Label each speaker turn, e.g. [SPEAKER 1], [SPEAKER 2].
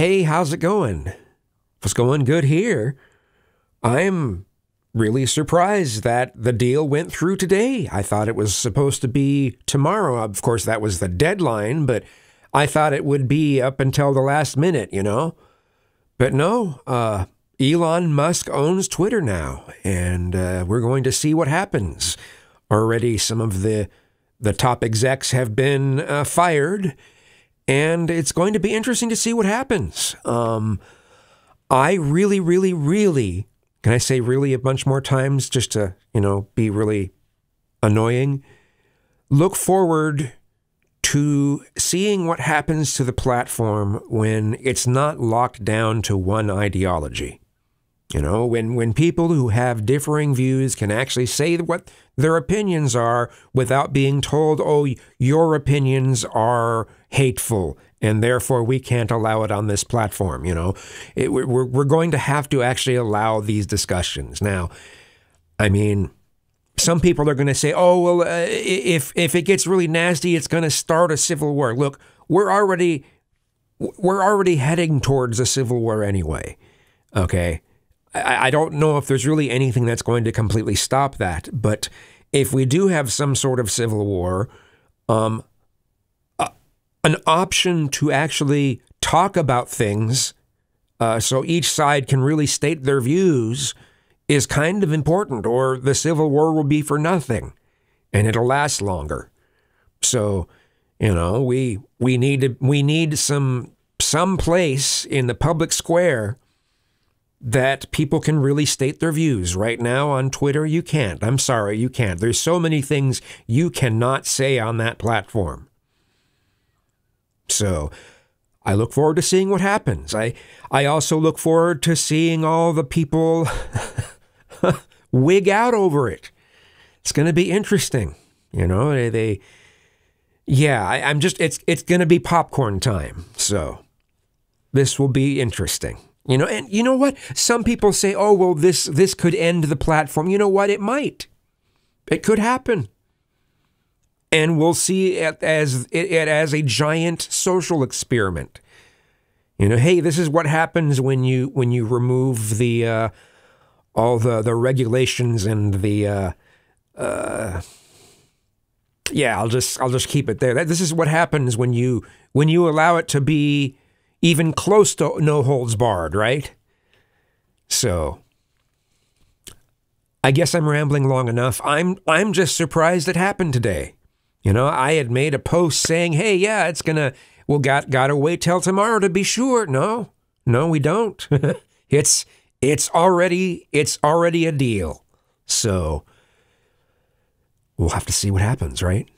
[SPEAKER 1] Hey, how's it going? What's going good here? I'm really surprised that the deal went through today. I thought it was supposed to be tomorrow. Of course, that was the deadline, but I thought it would be up until the last minute, you know? But no, uh, Elon Musk owns Twitter now, and uh, we're going to see what happens. Already, some of the the top execs have been uh, fired, and it's going to be interesting to see what happens. Um, I really, really, really can I say really a bunch more times just to, you know, be really annoying? Look forward to seeing what happens to the platform when it's not locked down to one ideology. You know, when, when people who have differing views can actually say what their opinions are without being told, oh, your opinions are hateful and therefore we can't allow it on this platform. You know, it, we're, we're going to have to actually allow these discussions. Now, I mean, some people are going to say, oh, well, uh, if, if it gets really nasty, it's going to start a civil war. Look, we're already, we're already heading towards a civil war anyway. Okay. I, I don't know if there's really anything that's going to completely stop that, but if we do have some sort of civil war, um, an option to actually talk about things uh, so each side can really state their views is kind of important, or the Civil War will be for nothing and it'll last longer. So, you know, we we need to, we need some some place in the public square that people can really state their views. Right now on Twitter, you can't. I'm sorry, you can't. There's so many things you cannot say on that platform. So I look forward to seeing what happens. I I also look forward to seeing all the people wig out over it. It's going to be interesting. You know, they, they yeah, I, I'm just it's it's going to be popcorn time. So this will be interesting. You know, and you know what? Some people say, "Oh, well, this this could end the platform." You know what? It might. It could happen and we'll see it as it as a giant social experiment. You know, hey, this is what happens when you when you remove the uh, all the the regulations and the uh, uh, yeah, I'll just I'll just keep it there. This is what happens when you when you allow it to be even close to no holds barred, right? So I guess I'm rambling long enough. I'm I'm just surprised it happened today. You know, I had made a post saying, "Hey, yeah, it's gonna. Well, got gotta wait till tomorrow to be sure." No, no, we don't. it's it's already it's already a deal. So we'll have to see what happens, right?